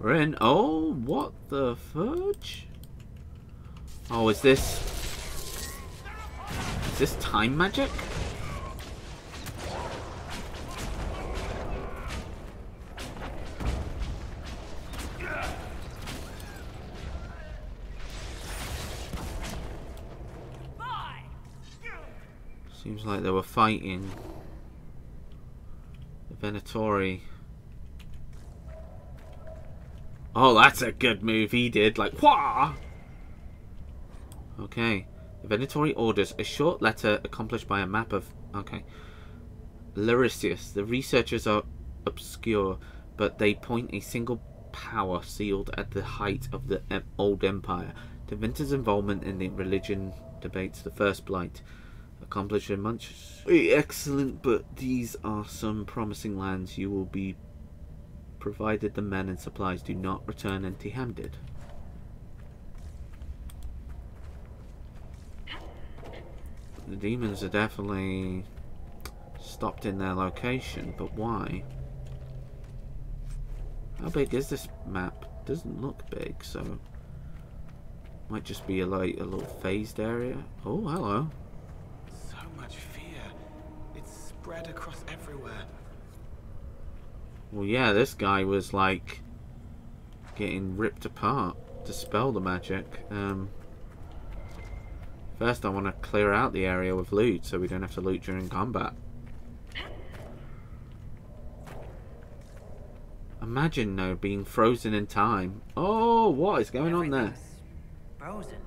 We're in. Oh, what the fudge? Oh, is this... Is this time magic? Seems like they were fighting. The Venatori. Oh, that's a good move he did. Like, wah! Okay. Venatori orders a short letter accomplished by a map of... Okay. Larissius. The researchers are obscure, but they point a single power sealed at the height of the old empire. Tevinter's involvement in the religion debates the First Blight accomplishing much. Excellent, but these are some promising lands. You will be provided the men and supplies do not return empty-handed. The demons are definitely stopped in their location, but why? How big is this map? Doesn't look big, so might just be a like a little phased area. Oh, hello. So much fear. It's spread across everywhere. Well, yeah, this guy was like getting ripped apart. To dispel the magic. Um, first, I want to clear out the area with loot so we don't have to loot during combat. Imagine, no, being frozen in time. Oh, what is going on there? Frozen.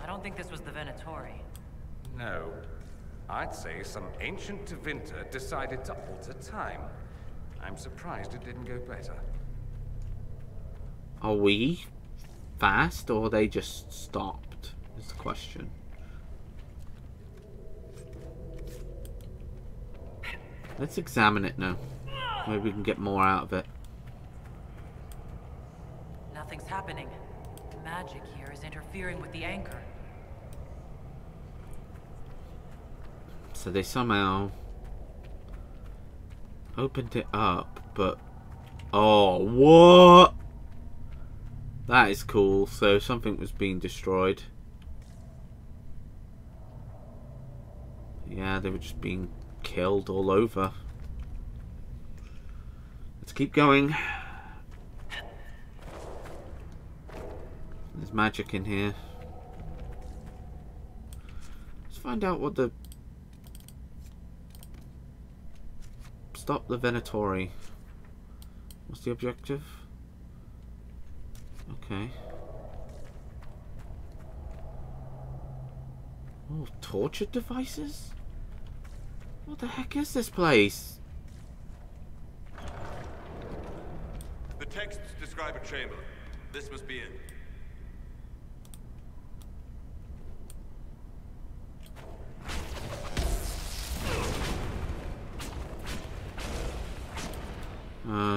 I don't think this was the Venatori. No, I'd say some ancient Tevinter decided to alter time. I'm surprised it didn't go better. Are we fast or they just stopped? Is the question. Let's examine it now. Maybe we can get more out of it. Nothing's happening. The magic here is interfering with the anchor. So they somehow opened it up, but oh, what? That is cool. So something was being destroyed. Yeah, they were just being killed all over. Let's keep going. There's magic in here. Let's find out what the Stop the Venatori. What's the objective? Okay. Oh, torture devices? What the heck is this place? The texts describe a chamber. This must be it.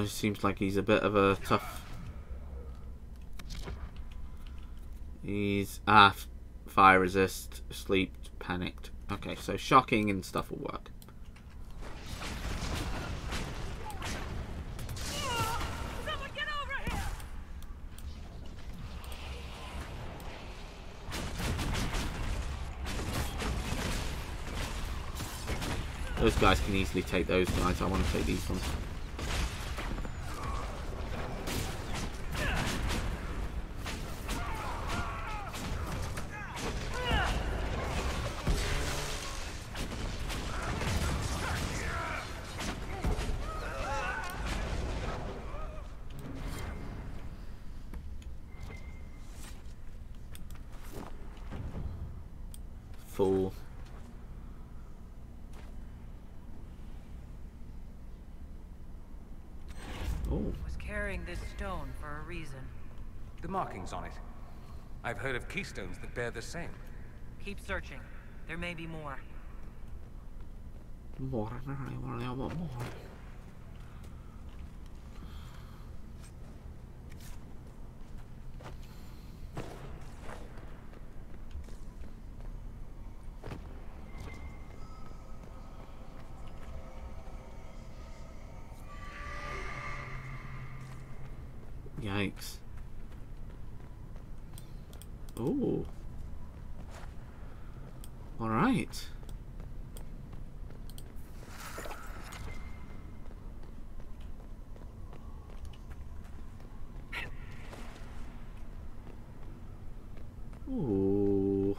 Uh, seems like he's a bit of a tough... He's... Ah, fire resist, sleep, panicked. Okay, so shocking and stuff will work. Those guys can easily take those guys. I want to take these ones. full. Oh. Was carrying this stone for a reason. The markings on it. I've heard of keystones that bear the same. Keep searching. There may be more. More, more, more, more. Yikes. Ooh. Alright. Ooh.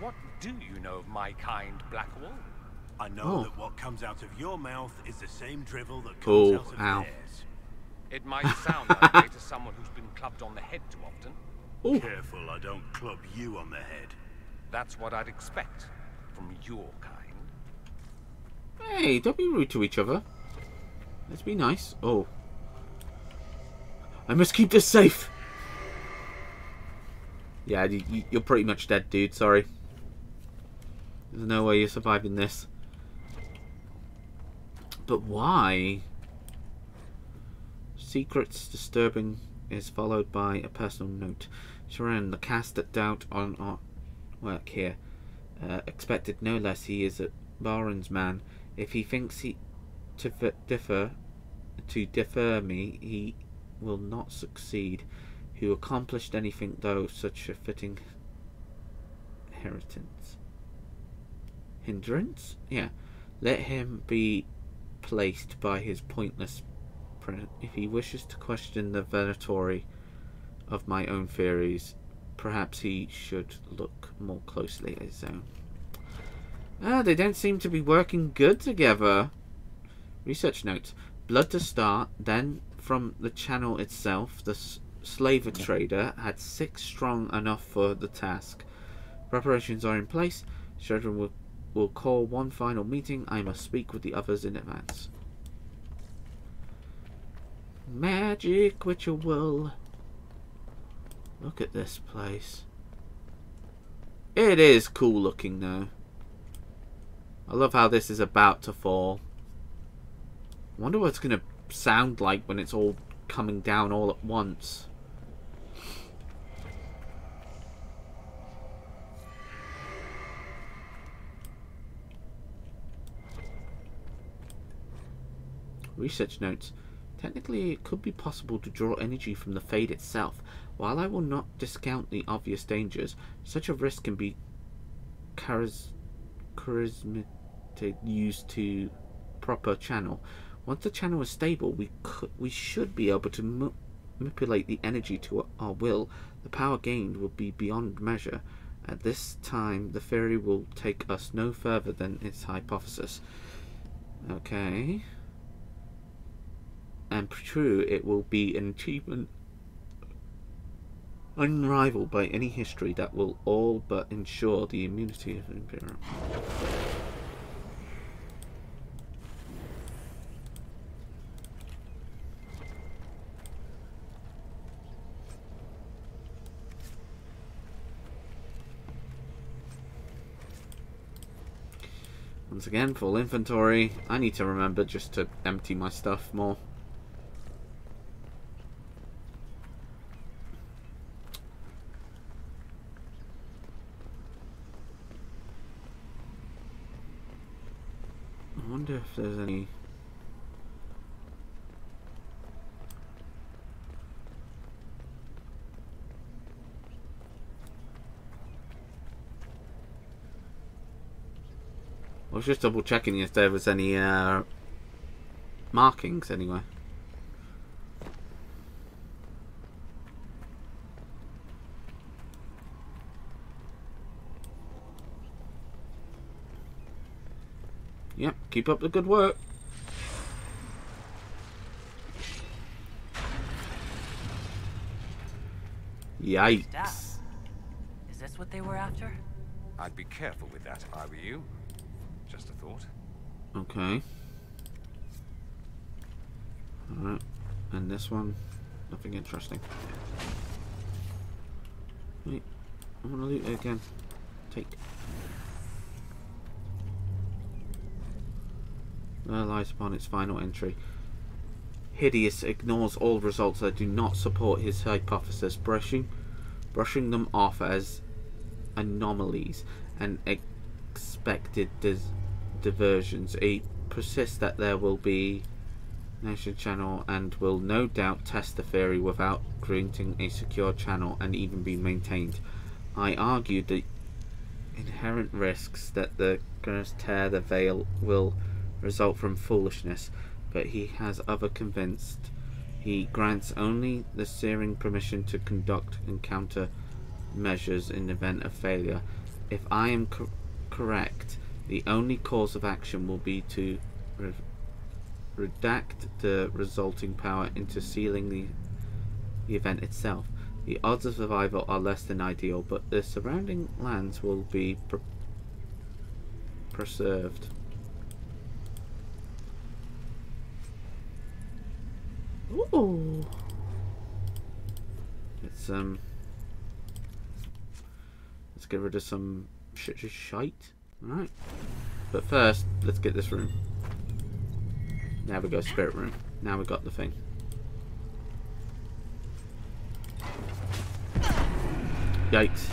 What do you know of my kind, Blackwall? I know Oh. that what comes out of your mouth is the same drivel that Oh, comes out of ow. theirs. It might sound that way to someone who's been clubbed on the head too often. Ooh. Careful I don't club you on the head. That's what I'd expect from your kind. Hey, don't be rude to each other. Let's be nice. Oh. I must keep this safe. Yeah, you, you- you're pretty much dead, dude. Sorry. There's no way you're surviving this. But why? Secrets disturbing is followed by a personal note. Sharon, the cast that doubt on our work here. Uh, expected no less. He is a Baron's man. If he thinks he to differ to defer me, he will not succeed. Who accomplished anything though such a fitting inheritance? Hindrance? Yeah. Let him be placed by his pointless if he wishes to question the Venatori of my own theories, perhaps he should look more closely at his own. Ah, they don't seem to be working good together. Research notes. Blood to start, then from the channel itself, the slaver trader had six strong enough for the task. Preparations are in place. Shredder will, will call one final meeting. I must speak with the others in advance. Magic ritual. Look at this place. It is cool looking though. I love how this is about to fall. I wonder what it's going to sound like when it's all coming down all at once. Research notes. Technically, it could be possible to draw energy from the Fade itself. While I will not discount the obvious dangers, such a risk can be charis- charismatic used to proper channel. Once the channel is stable, we could, we should be able to ma- manipulate the energy to our will. The power gained will be beyond measure. At this time, the theory will take us no further than its hypothesis. Okay. And true, it will be an achievement unrivaled by any history that will all but ensure the immunity of the Imperium. Once again, full inventory. I need to remember just to empty my stuff more. I wonder if there's any. I was just double checking if there was any uh, markings anywhere. Yep, keep up the good work. Yikes. Is this what they were after? I'd be careful with that if I were you. Just a thought. Okay. Alright. And this one, nothing interesting. Wait, I want to loot it again. Take. Relies upon its final entry. Hideous ignores all results that do not support his hypothesis, brushing, brushing them off as anomalies and expected dis- diversions. He persists that there will be nation channel and will no doubt test the theory without creating a secure channel and even be maintained. I argued the inherent risks that the curse tear the veil will result from foolishness, but he has other convinced. He grants only the searing permission to conduct encounter measures in event of failure. If I am co- correct, the only course of action will be to re- redact the resulting power into sealing the, the event itself. The odds of survival are less than ideal, but the surrounding lands will be pr- preserved. Ooh. Let's um. Let's get rid of some shit shite. Alright. But first, let's get this room. Now we go spirit room. Now we got the thing. Yikes.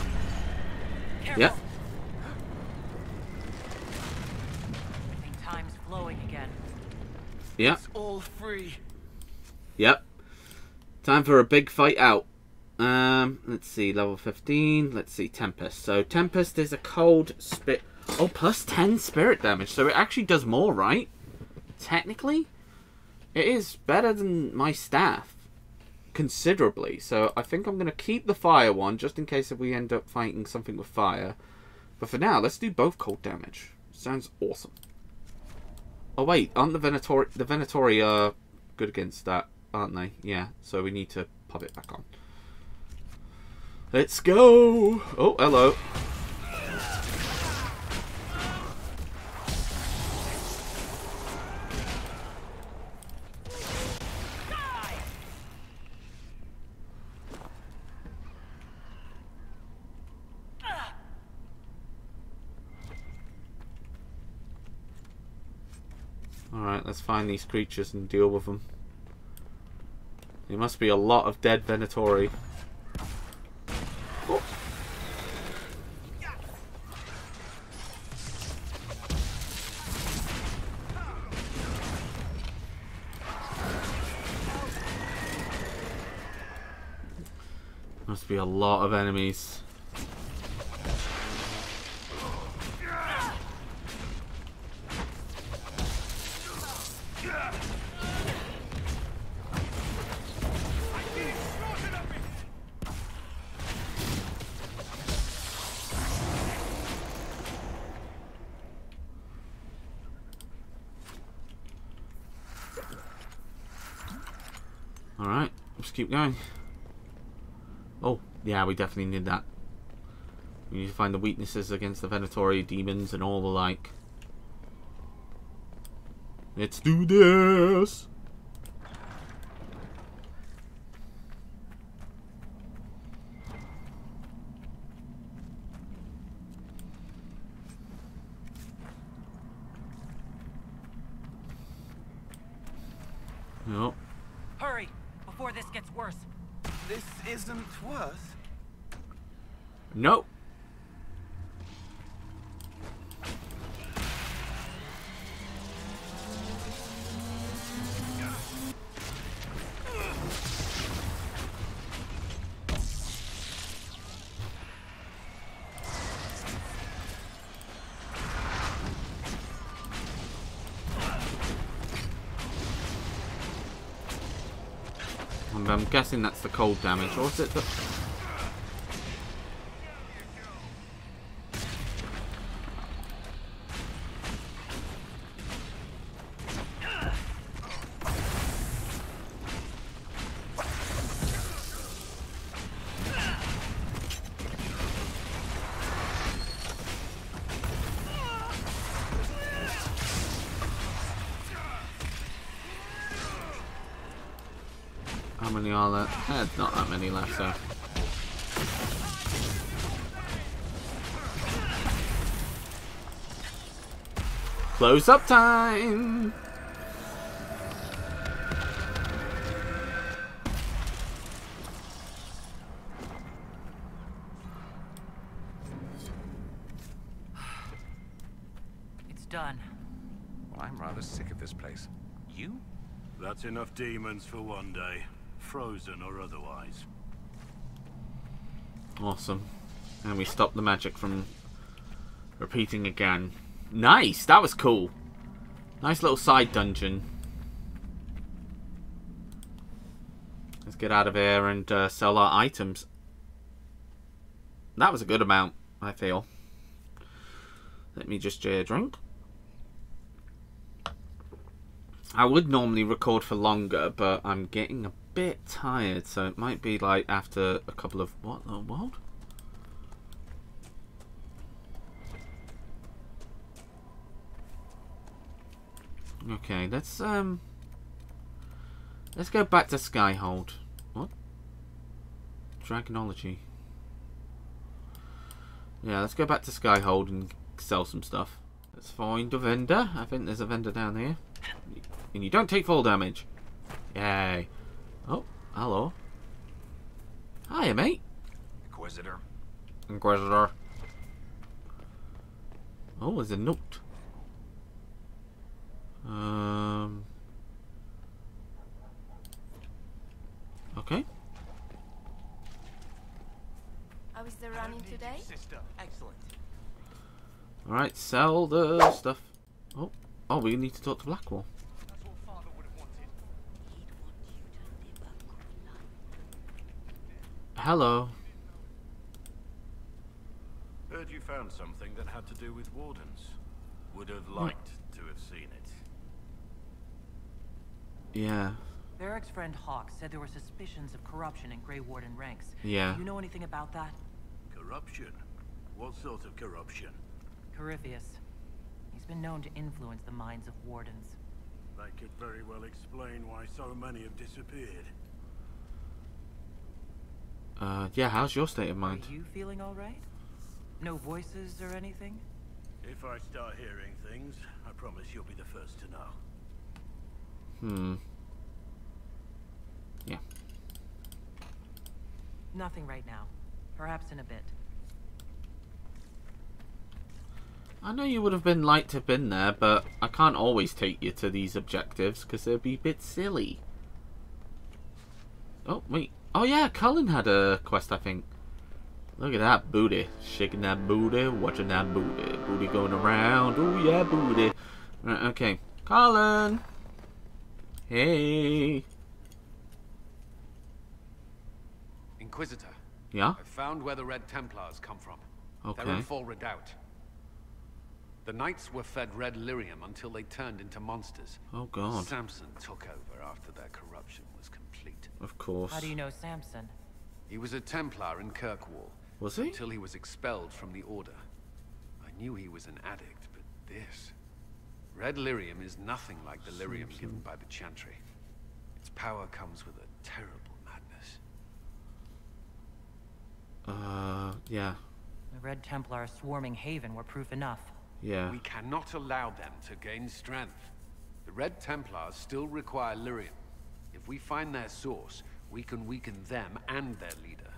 Careful. Yep. Time's flowing again. Yep. It's all free. Yep. Time for a big fight out. Um, let's see, level 15. Let's see, Tempest. So, Tempest is a cold spit. Oh, plus 10 spirit damage. So, it actually does more, right? Technically? It is better than my staff. Considerably. So, I think I'm going to keep the fire one just in case if we end up fighting something with fire. But for now, let's do both cold damage. Sounds awesome. Oh, wait. Aren't the Venatori, the Venatori are good against that, aren't they? Yeah. So, we need to pop it back on. Let's go! Oh, hello. Alright, let's find these creatures and deal with them. There must be a lot of dead Venatori. Oh. Must be a lot of enemies. Keep going. Oh, yeah, we definitely need that. We need to find the weaknesses against the Venatori demons and all the like. Let's do this! Yep. Hurry, before this gets worse. This isn't worth? Nope. Guessing that's the cold damage, or is it the... many are there? Eh, not that many left, though. Close up time! It's done. Well, I'm rather sick of this place. You? That's enough demons for one day. Frozen or otherwise. Awesome. And we stop the magic from repeating again. Nice! That was cool. Nice little side dungeon. Let's get out of here and uh, sell our items. That was a good amount, I feel. Let me just uh, drink. I would normally record for longer, but I'm getting a bit tired, so it might be like after a couple of what the world? Okay, let's um let's go back to Skyhold. What? Dragonology. Yeah, let's go back to Skyhold and sell some stuff. Let's find a vendor. I think there's a vendor down here. And you don't take fall damage. Yay. Hello. Hiya, mate. Inquisitor. Inquisitor. Oh, there's a note. Um. Okay. How is the running today? excellent All right. Sell the stuff. Oh. Oh, we need to talk to Blackwall. Hello. Heard you found something that had to do with wardens. Would have hmm. liked to have seen it. Yeah. Varric's friend Hawke said there were suspicions of corruption in Grey Warden ranks. Yeah. Do you know anything about that? Corruption? What sort of corruption? Corypheus. He's been known to influence the minds of wardens. That could very well explain why so many have disappeared. Uh, yeah. How's your state of mind? Are you feeling all right? No voices or anything? If I start hearing things, I promise you'll be the first to know. Hmm. Yeah. Nothing right now. Perhaps in a bit. I know you would have been like to have been there, but I can't always take you to these objectives because they'd be a bit silly. Oh, wait. Oh, yeah, Cullen had a quest, I think. Look at that booty. Shaking that booty, watching that booty. Booty going around. Oh, yeah, booty. Right, okay. Cullen! Hey! Inquisitor, Yeah? I found where the Red Templars come from. They're in Therinfal Redoubt. The Knights were fed red lyrium until they turned into monsters. Oh, God. Samson took over after their corruption. Of course. How do you know Samson? He was a Templar in Kirkwall Was he? until he was expelled from the Order. I knew he was an addict, but this... Red lyrium is nothing like the lyrium given by the Chantry. Its power comes with a terrible madness. Uh, yeah. The Red Templar swarming Haven were proof enough. Yeah. We cannot allow them to gain strength. The Red Templars still require lyrium. If we find their source, we can weaken them and their leader.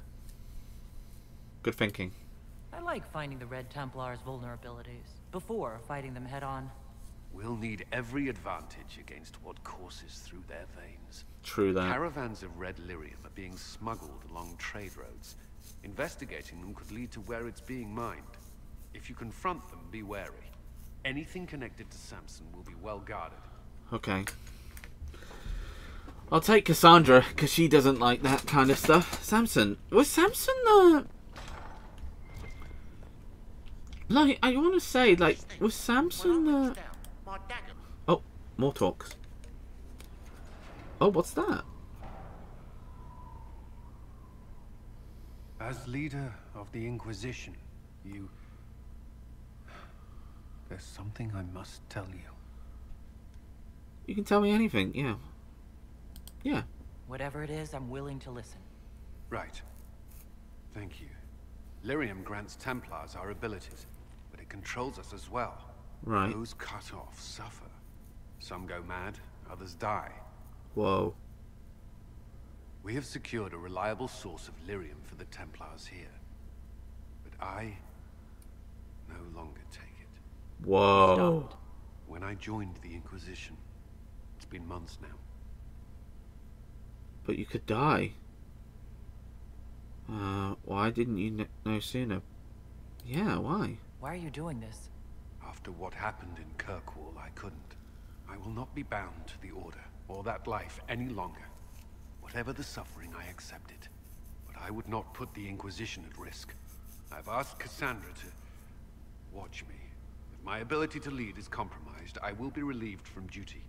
Good thinking. I like finding the Red Templar's vulnerabilities before fighting them head on. We'll need every advantage against what courses through their veins. True that. Caravans of red lyrium are being smuggled along trade roads. Investigating them could lead to where it's being mined. If you confront them, be wary. Anything connected to Samson will be well guarded. Okay. I'll take Cassandra because she doesn't like that kind of stuff. Samson. Was Samson the. Like, I want to say, like, was Samson the. Oh, more talks. Oh, what's that? As leader of the Inquisition, you... There's something I must tell you. You can tell me anything, yeah. Yeah. Whatever it is, I'm willing to listen. Right. Thank you. Lyrium grants Templars our abilities, but it controls us as well. Right. Those cut off suffer. Some go mad, others die. Whoa. We have secured a reliable source of lyrium for the Templars here. But I no longer take it. Whoa. Stopped. When I joined the Inquisition, it's been months now. But you could die. Uh, why didn't you kn- know sooner? Yeah, why? Why are you doing this? After what happened in Kirkwall, I couldn't. I will not be bound to the Order, or that life, any longer. Whatever the suffering, I accept it. But I would not put the Inquisition at risk. I've asked Cassandra to... watch me. If my ability to lead is compromised, I will be relieved from duty.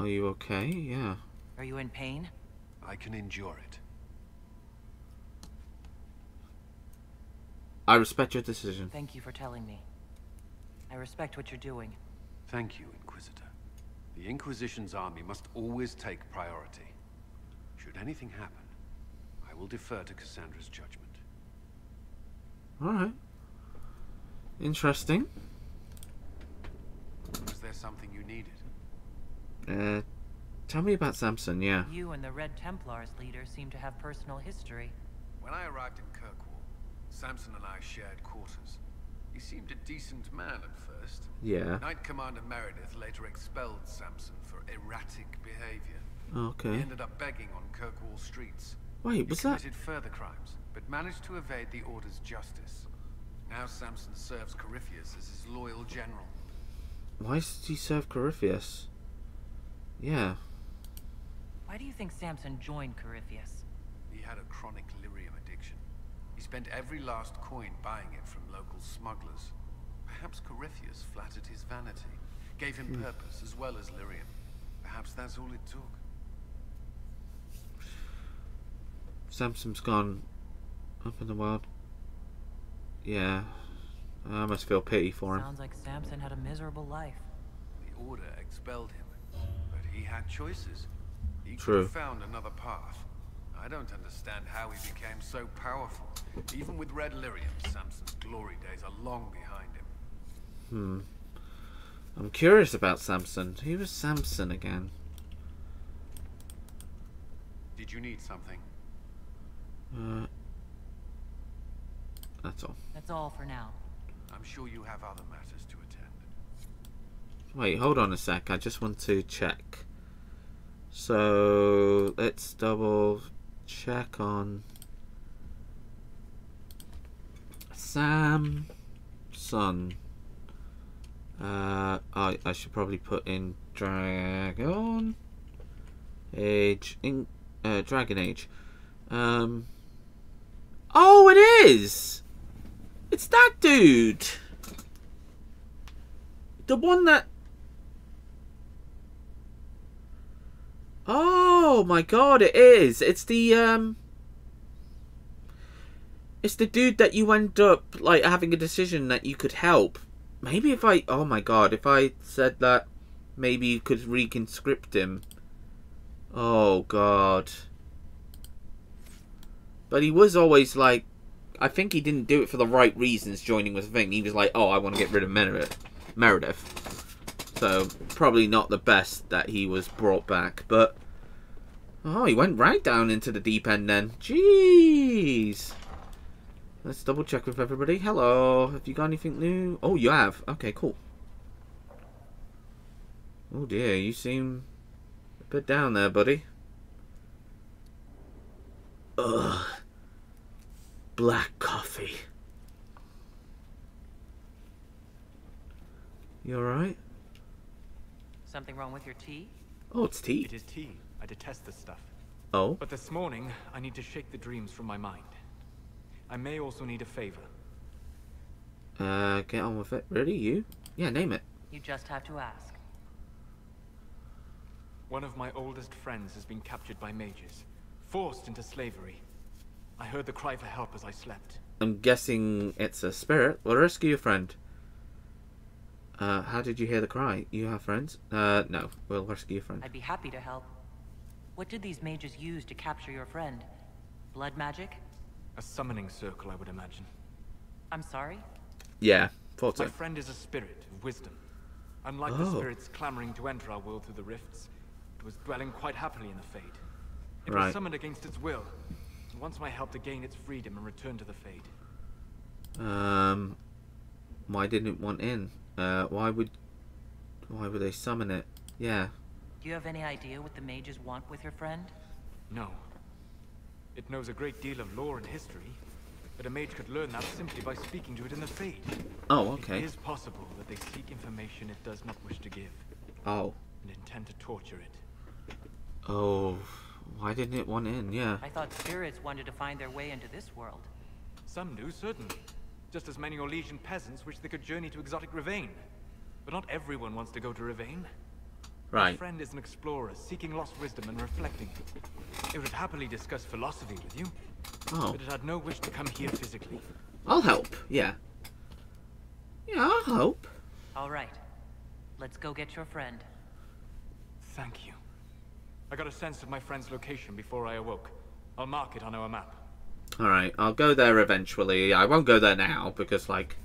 Are you okay? Yeah. Are you in pain? I can endure it. I respect your decision. Thank you for telling me. I respect what you're doing. Thank you, Inquisitor. The Inquisition's army must always take priority. Should anything happen, I will defer to Cassandra's judgment. Alright. Interesting. Was there something you needed? Uh, tell me about Samson, yeah. You and the Red Templars leader seem to have personal history. When I arrived in Kirkwall, Samson and I shared quarters. He seemed a decent man at first. Yeah. Knight Commander Meredith later expelled Samson for erratic behavior. Okay. He ended up begging on Kirkwall streets. Wait, He was that... committed further crimes, but managed to evade the Order's justice. Now Samson serves Corypheus as his loyal general. Why did he serve Corypheus? Yeah. Why do you think Samson joined Corypheus? He had a chronic lyrium addiction. He spent every last coin buying it from local smugglers. Perhaps Corypheus flattered his vanity, gave him hmm. purpose as well as lyrium. Perhaps that's all it took. Samson's gone up in the world. Yeah. I must feel pity for him. Sounds like Samson had a miserable life. The Order expelled him, but he had choices. He could True. have found another path. I don't understand how he became so powerful. Even with Red Lyrium, Samson's glory days are long behind him. Hmm. I'm curious about Samson. Who was Samson again? Did you need something? Uh, that's all. That's all for now. I'm sure you have other matters to attend. Wait, hold on a sec. I just want to check. So let's double check on Samson. Uh, I I should probably put in Dragon Age in uh, Dragon Age. Um. Oh, it is. It's that dude. The one that. Oh my god, it is. It's the um. It's the dude that you end up like having a decision that you could help. Maybe if I. Oh my god, if I said that, maybe you could reconscript him. Oh god. But he was always like. I think he didn't do it for the right reasons. Joining with the thing, he was like, "Oh, I want to get rid of Meredith." Meredith. So probably not the best that he was brought back, but oh, he went right down into the deep end then. Jeez. Let's double check with everybody. Hello, have you got anything new? Oh, you have. Okay, cool. Oh dear, you seem a bit down there, buddy. Ugh. Black coffee. You alright? Something wrong with your tea? Oh, it's tea. It is tea. I detest this stuff. Oh? But this morning, I need to shake the dreams from my mind. I may also need a favor. Uh, get on with it. Really? You? Yeah, name it. You just have to ask. One of my oldest friends has been captured by mages, forced into slavery. I heard the cry for help as I slept. I'm guessing it's a spirit. We'll rescue your friend. Uh, how did you hear the cry? You have friends? Uh, no. We'll rescue your friend. I'd be happy to help. What did these mages use to capture your friend? Blood magic? A summoning circle, I would imagine. I'm sorry? Yeah, Thought so. My friend is a spirit of wisdom. Unlike the Oh. spirits clamoring to enter our world through the rifts, it was dwelling quite happily in the Fade. It Right. was summoned against its will, and wants my help to gain its freedom and return to the Fade. Um, why didn't it want in? Uh, why would, why would they summon it? Yeah. Do you have any idea what the mages want with your friend? No. It knows a great deal of lore and history, but a mage could learn that simply by speaking to it in the Fade. Oh, okay. It is possible that they seek information it does not wish to give, Oh. and intend to torture it. Oh. Why didn't it want in? Yeah. I thought spirits wanted to find their way into this world. Some do, certainly. Just as many Orlesian peasants wish they could journey to exotic Rivain. But not everyone wants to go to Rivain. My friend is an explorer, seeking lost wisdom and reflecting. It would happily discuss philosophy with you, Oh. but it had no wish to come here physically. I'll help. Yeah. Yeah, I'll help. All right. Let's go get your friend. Thank you. I got a sense of my friend's location before I awoke. I'll mark it on our map. Alright, I'll go there eventually. I won't go there now because, like.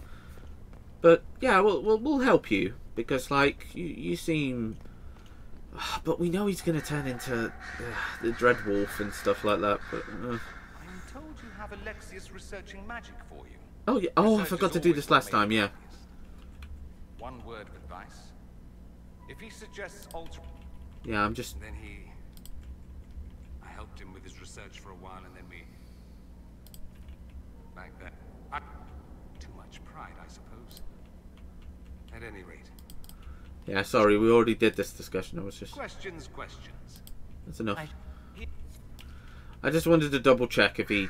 But yeah, we'll we'll, we'll help you because, like, you you seem. But we know he's gonna turn into uh, the Dread Wolf and stuff like that. But uh... I'm told you have Alexius researching magic for you. oh yeah, oh I forgot to do this last time. Yeah. One word of advice. If he suggests alter, Yeah, I'm just. Then he... I helped him with his research for a while and then we... like that, I, too much pride, I suppose. At any rate, Yeah, sorry, we already did this discussion. I was just. Questions, questions. That's enough. I- I just wanted to double check if he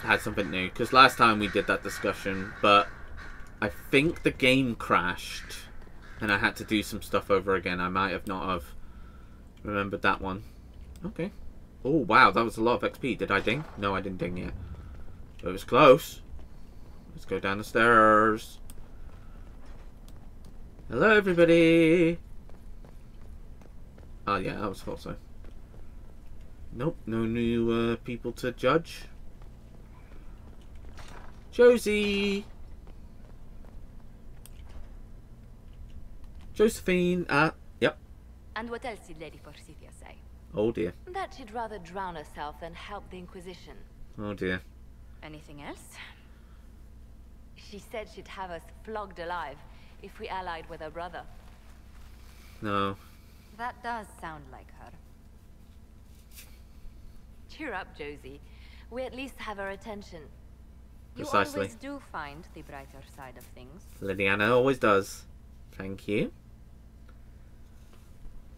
had something new because last time we did that discussion, but I think the game crashed and I had to do some stuff over again. I might have not have remembered that one. Okay. Oh wow, that was a lot of XP. Did I ding? No, I didn't ding yet. But it was close. Let's go down the stairs. Hello, everybody. Oh yeah, that was thought so. Nope, no new uh, people to judge. Josie! Josephine, ah, yep. And what else did Lady Forsythia say? Oh dear, That she'd rather drown herself than help the Inquisition. oh dear. Anything else? She said she'd have us flogged alive if we allied with her brother. No. That does sound like her. Cheer up, Josie. We at least have her attention. Precisely. You always do find the brighter side of things. Leliana always does. Thank you.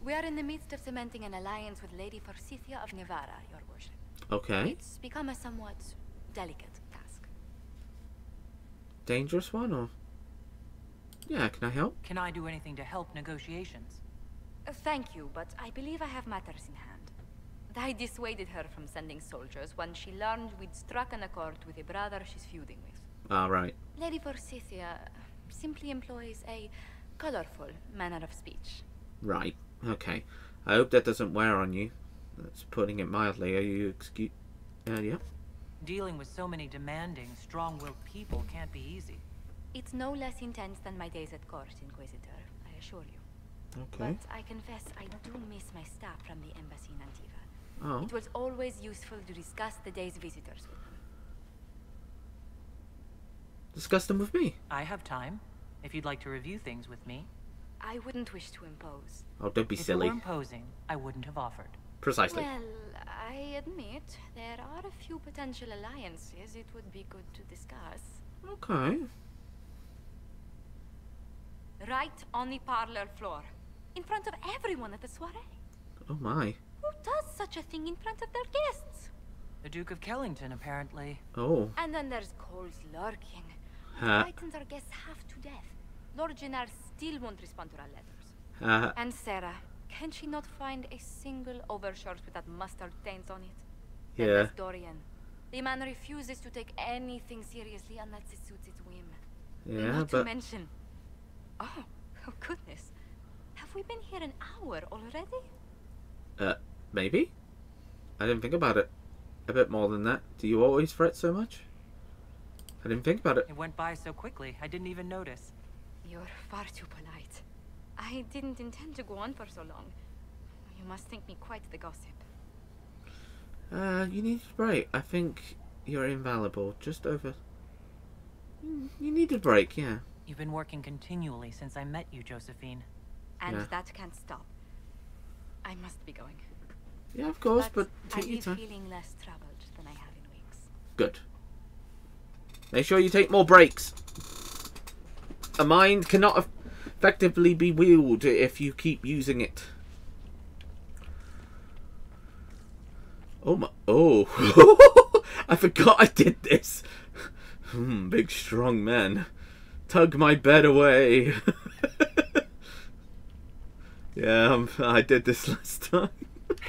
We are in the midst of cementing an alliance with Lady Forsythia of Nevarra, your worship. Okay. It's become a somewhat delicate task. Dangerous one, or? Yeah, can I help? Can I do anything to help negotiations? Uh, Thank you, but I believe I have matters in hand. I dissuaded her from sending soldiers when she learned we'd struck an accord with a brother she's feuding with. Alright. Lady Forsythia simply employs a colorful manner of speech. Right. Okay. I hope that doesn't wear on you. That's putting it mildly. Are you excuse? Uh, yeah. Dealing with so many demanding, strong-willed people can't be easy. It's no less intense than my days at court, Inquisitor, I assure you. Okay. But I confess I do miss my staff from the embassy in Antiva. Oh. It was always useful to discuss the day's visitors with them. Discuss them with me. I have time, if you'd like to review things with me. I wouldn't wish to impose. Oh, don't be if silly. you were imposing, I wouldn't have offered. Precisely. Well, I admit there are a few potential alliances it would be good to discuss. Okay. Right on the parlor floor, in front of everyone at the soiree. Oh my. Who does such a thing in front of their guests? The Duke of Kellington, apparently. Oh. And then there's Cole's lurking. He Uh. frightens our guests half to death. Lord Gennard still won't respond to our letters. Uh, And Sera, can she not find a single overshirt with that mustard taint on it? Then Yeah. there's Dorian. The man refuses to take anything seriously unless it suits his whim. yeah, Not to but mention. Oh, oh goodness. Have we been here an hour already? uh, maybe. I didn't think about it. A bit more than that. Do you always fret so much? I didn't think about it. It went by so quickly, I didn't even notice. You're far too polite. I didn't intend to go on for so long. You must think me quite the gossip. Uh, you need a break. I think you're invaluable. Just over. You need a break, yeah. You've been working continually since I met you, Josephine. And Yeah. that can't stop. I must be going. Yeah, of course, but, I take your leave time. feeling less troubled than I have in weeks. Good. Make sure you take more breaks. A mind cannot effectively be wielded if you keep using it. Oh my! Oh, I forgot I did this. Hmm, big strong man. Tug my bed away. yeah, um, I did this last time.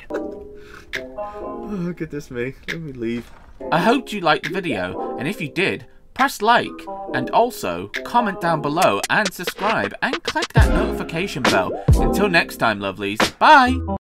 oh, goodness me. Let me leave. I hoped you liked the video, and if you did, press like, and also comment down below and subscribe, and click that notification bell. Until next time, lovelies, bye!